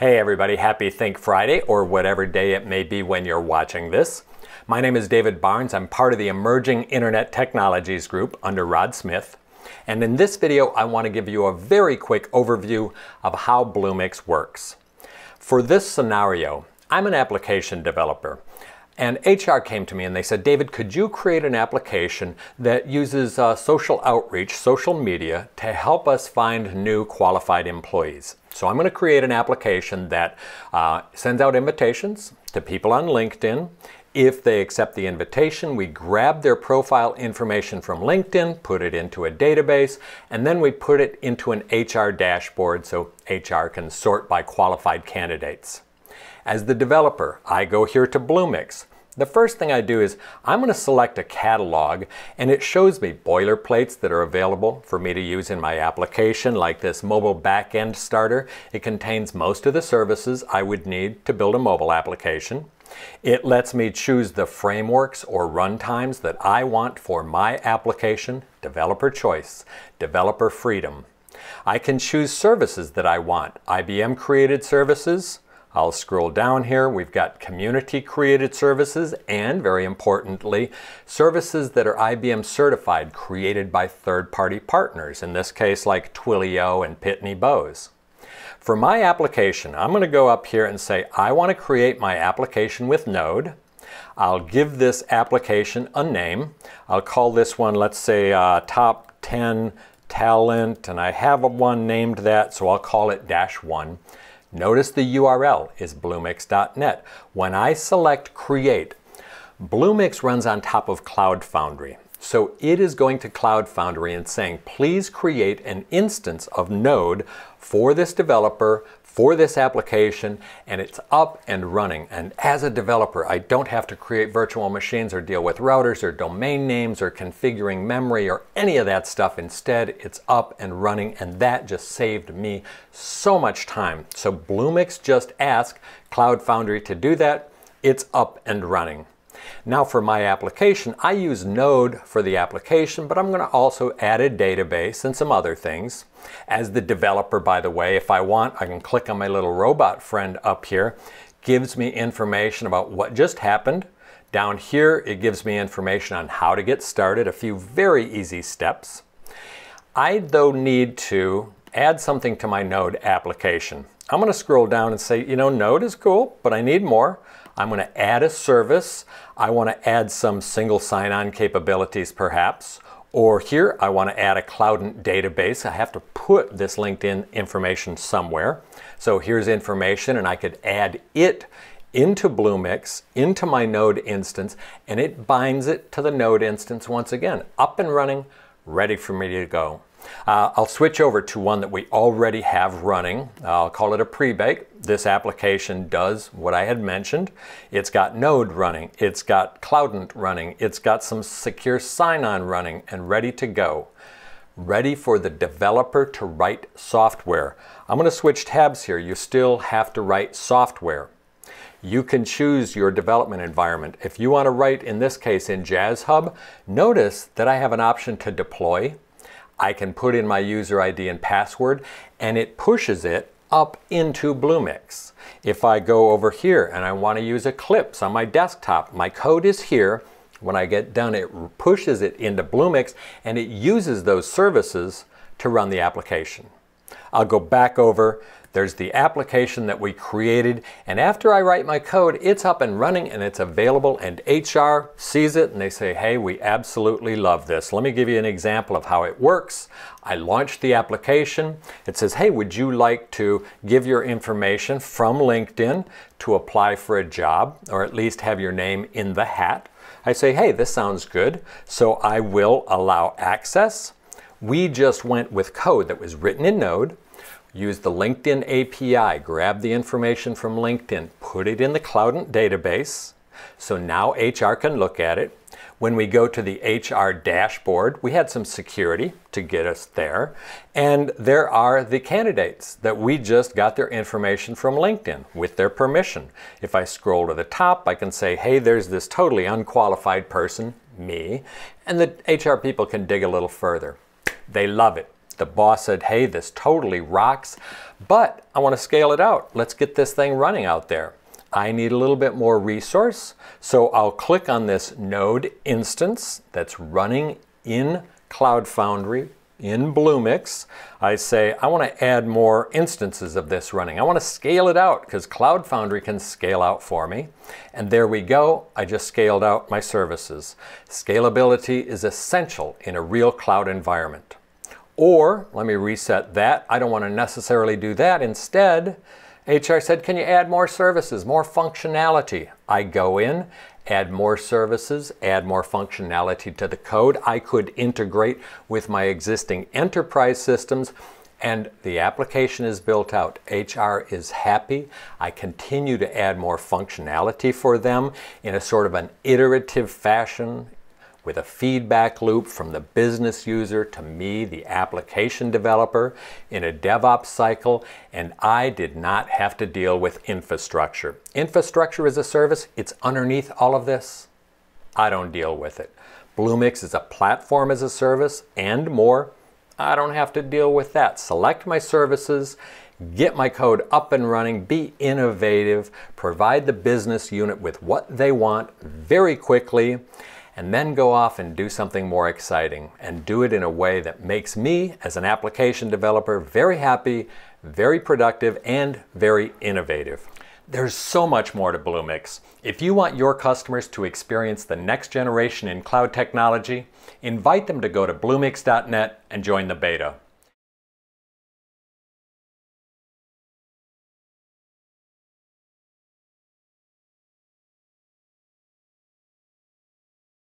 Hey everybody, happy Think Friday or whatever day it may be when you're watching this. My name is David Barnes. I'm part of the Emerging Internet Technologies Group under Rod Smith. And in this video, I want to give you a very quick overview of how Bluemix works. For this scenario, I'm an application developer. And HR came to me and they said, David, could you create an application that uses uh, social outreach, social media, to help us find new qualified employees? So I'm going to create an application that uh, sends out invitations to people on LinkedIn. If they accept the invitation, we grab their profile information from LinkedIn, put it into a database, and then we put it into an HR dashboard so HR can sort by qualified candidates. As the developer, I go here to Bluemix. The first thing I do is I'm going to select a catalog and it shows me boilerplates that are available for me to use in my application like this mobile backend starter. It contains most of the services I would need to build a mobile application. It lets me choose the frameworks or runtimes that I want for my application, developer choice, developer freedom. I can choose services that I want, IBM created services, I'll scroll down here. We've got community created services and very importantly, services that are IBM certified created by third party partners, in this case like Twilio and Pitney Bowes. For my application, I'm going to go up here and say I want to create my application with Node. I'll give this application a name. I'll call this one, let's say, uh, Top 10 Talent, and I have one named that, so I'll call it Dash 1. Notice the URL is bluemix.net. When I select create, Bluemix runs on top of Cloud Foundry. So it is going to Cloud Foundry and saying, please create an instance of Node for this developer for this application and it's up and running. And as a developer, I don't have to create virtual machines or deal with routers or domain names or configuring memory or any of that stuff. Instead, it's up and running and that just saved me so much time. So Bluemix just asked Cloud Foundry to do that. It's up and running. Now for my application, I use Node for the application, but I'm going to also add a database and some other things. As the developer, by the way, if I want, I can click on my little robot friend up here. Gives me information about what just happened. Down here, it gives me information on how to get started, a few very easy steps. I, though, need to add something to my Node application. I'm going to scroll down and say, you know, Node is cool, but I need more. I'm going to add a service. I want to add some single sign-on capabilities perhaps. Or here, I want to add a Cloudant database. I have to put this LinkedIn information somewhere. So here's information and I could add it into Bluemix, into my node instance, and it binds it to the node instance once again, up and running, ready for me to go. Uh, I'll switch over to one that we already have running. I'll call it a pre-bake. This application does what I had mentioned. It's got Node running, it's got Cloudant running, it's got some secure sign-on running and ready to go. Ready for the developer to write software. I'm going to switch tabs here. You still have to write software. You can choose your development environment. If you want to write, in this case, in JazzHub, notice that I have an option to deploy, I can put in my user ID and password and it pushes it up into Bluemix. If I go over here and I want to use Eclipse on my desktop, my code is here. When I get done, it pushes it into Bluemix and it uses those services to run the application. I'll go back over there's the application that we created, and after I write my code, it's up and running and it's available, and HR sees it and they say, hey, we absolutely love this. Let me give you an example of how it works. I launched the application. It says, hey, would you like to give your information from LinkedIn to apply for a job, or at least have your name in the hat? I say, hey, this sounds good, so I will allow access. We just went with code that was written in Node, Use the LinkedIn API, grab the information from LinkedIn, put it in the Cloudant database. So now HR can look at it. When we go to the HR dashboard, we had some security to get us there. And there are the candidates that we just got their information from LinkedIn with their permission. If I scroll to the top, I can say, hey, there's this totally unqualified person, me, and the HR people can dig a little further. They love it. The boss said, hey, this totally rocks, but I want to scale it out. Let's get this thing running out there. I need a little bit more resource, so I'll click on this node instance that's running in Cloud Foundry in Bluemix, I say I want to add more instances of this running. I want to scale it out because Cloud Foundry can scale out for me. And there we go. I just scaled out my services. Scalability is essential in a real cloud environment. Or let me reset that. I don't want to necessarily do that. Instead, HR said, can you add more services, more functionality? I go in add more services, add more functionality to the code. I could integrate with my existing enterprise systems and the application is built out. HR is happy. I continue to add more functionality for them in a sort of an iterative fashion with a feedback loop from the business user to me, the application developer, in a DevOps cycle, and I did not have to deal with infrastructure. Infrastructure as a service, it's underneath all of this. I don't deal with it. Bluemix is a platform as a service and more. I don't have to deal with that. Select my services, get my code up and running, be innovative, provide the business unit with what they want very quickly, and then go off and do something more exciting and do it in a way that makes me as an application developer very happy, very productive, and very innovative. There's so much more to Bluemix. If you want your customers to experience the next generation in cloud technology, invite them to go to bluemix.net and join the beta.